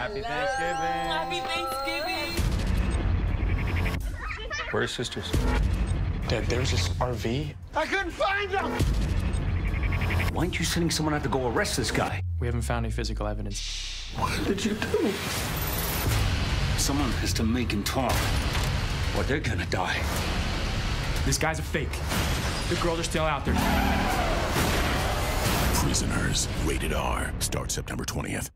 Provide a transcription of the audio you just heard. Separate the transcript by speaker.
Speaker 1: Happy Thanksgiving.
Speaker 2: Happy Thanksgiving.
Speaker 1: Where are sisters?
Speaker 3: Dad, there's this RV.
Speaker 4: I couldn't find them!
Speaker 5: Why aren't you sending someone out to go arrest this guy?
Speaker 3: We haven't found any physical evidence.
Speaker 4: What did you do?
Speaker 5: Someone has to make him talk, or they're gonna die.
Speaker 3: This guy's a fake. The girls are still out there.
Speaker 6: Prisoners. Rated R. Starts September 20th.